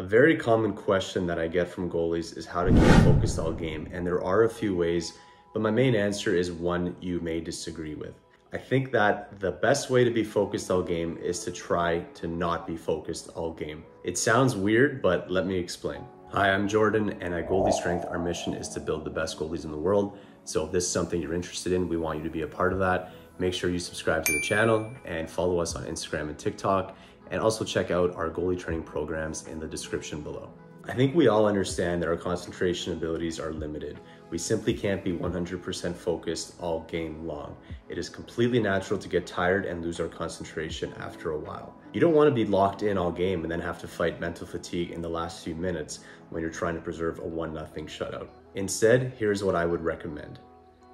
A very common question that I get from goalies is how to keep focused all game, and there are a few ways, but my main answer is one you may disagree with. I think that the best way to be focused all game is to try to not be focused all game. It sounds weird, but let me explain. Hi, I'm Jordan, and at Goalie Strength, our mission is to build the best goalies in the world. So if this is something you're interested in, we want you to be a part of that. Make sure you subscribe to the channel and follow us on Instagram and TikTok and also check out our goalie training programs in the description below. I think we all understand that our concentration abilities are limited. We simply can't be 100% focused all game long. It is completely natural to get tired and lose our concentration after a while. You don't want to be locked in all game and then have to fight mental fatigue in the last few minutes when you're trying to preserve a 1-0 shutout. Instead, here's what I would recommend.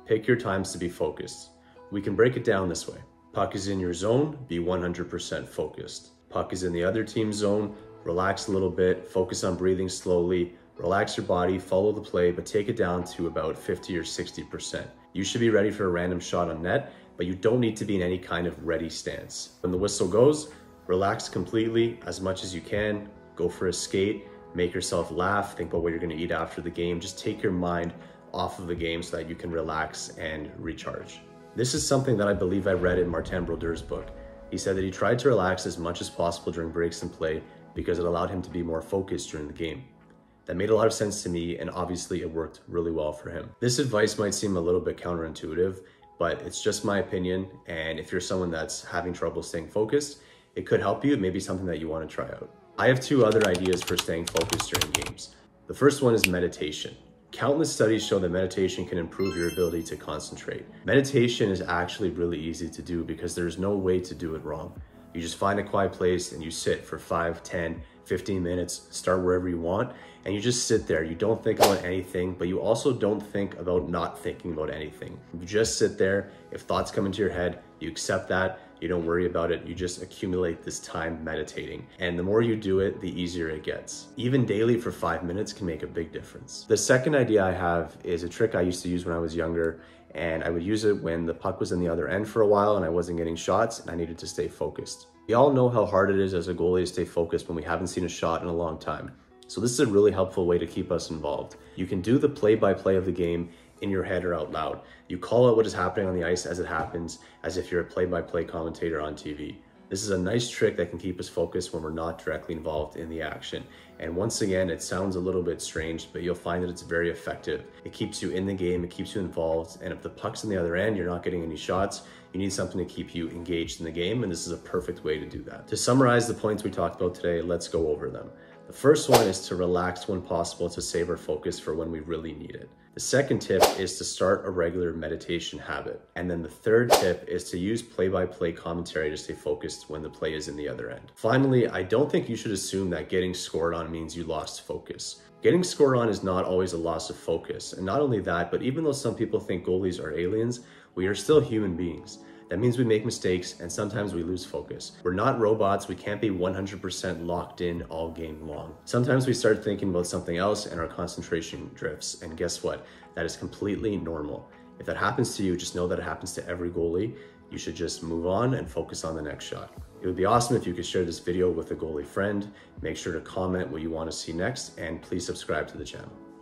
Pick your times to be focused. We can break it down this way. Puck is in your zone, be 100% focused. Puck is in the other team's zone, relax a little bit, focus on breathing slowly, relax your body, follow the play, but take it down to about 50 or 60%. You should be ready for a random shot on net, but you don't need to be in any kind of ready stance. When the whistle goes, relax completely as much as you can, go for a skate, make yourself laugh, think about what you're gonna eat after the game, just take your mind off of the game so that you can relax and recharge. This is something that I believe I read in Martin Brodeur's book. He said that he tried to relax as much as possible during breaks and play because it allowed him to be more focused during the game. That made a lot of sense to me, and obviously it worked really well for him. This advice might seem a little bit counterintuitive, but it's just my opinion. And if you're someone that's having trouble staying focused, it could help you. It may be something that you want to try out. I have two other ideas for staying focused during games. The first one is meditation. Countless studies show that meditation can improve your ability to concentrate. Meditation is actually really easy to do because there's no way to do it wrong. You just find a quiet place and you sit for 5, 10, 15 minutes, start wherever you want, and you just sit there. You don't think about anything, but you also don't think about not thinking about anything. You just sit there. If thoughts come into your head, you accept that. You don't worry about it. You just accumulate this time meditating. And the more you do it, the easier it gets. Even daily for five minutes can make a big difference. The second idea I have is a trick I used to use when I was younger and I would use it when the puck was in the other end for a while and I wasn't getting shots and I needed to stay focused. We all know how hard it is as a goalie to stay focused when we haven't seen a shot in a long time. So this is a really helpful way to keep us involved. You can do the play-by-play -play of the game in your head or out loud. You call out what is happening on the ice as it happens, as if you're a play-by-play commentator on TV. This is a nice trick that can keep us focused when we're not directly involved in the action. And once again, it sounds a little bit strange, but you'll find that it's very effective. It keeps you in the game, it keeps you involved, and if the puck's on the other end, you're not getting any shots, you need something to keep you engaged in the game, and this is a perfect way to do that. To summarize the points we talked about today, let's go over them. The first one is to relax when possible to save our focus for when we really need it. The second tip is to start a regular meditation habit. And then the third tip is to use play-by-play -play commentary to stay focused when the play is in the other end. Finally, I don't think you should assume that getting scored on means you lost focus. Getting scored on is not always a loss of focus. And not only that, but even though some people think goalies are aliens, we are still human beings. That means we make mistakes and sometimes we lose focus. We're not robots, we can't be 100% locked in all game long. Sometimes we start thinking about something else and our concentration drifts. And guess what? That is completely normal. If that happens to you, just know that it happens to every goalie. You should just move on and focus on the next shot. It would be awesome if you could share this video with a goalie friend. Make sure to comment what you want to see next and please subscribe to the channel.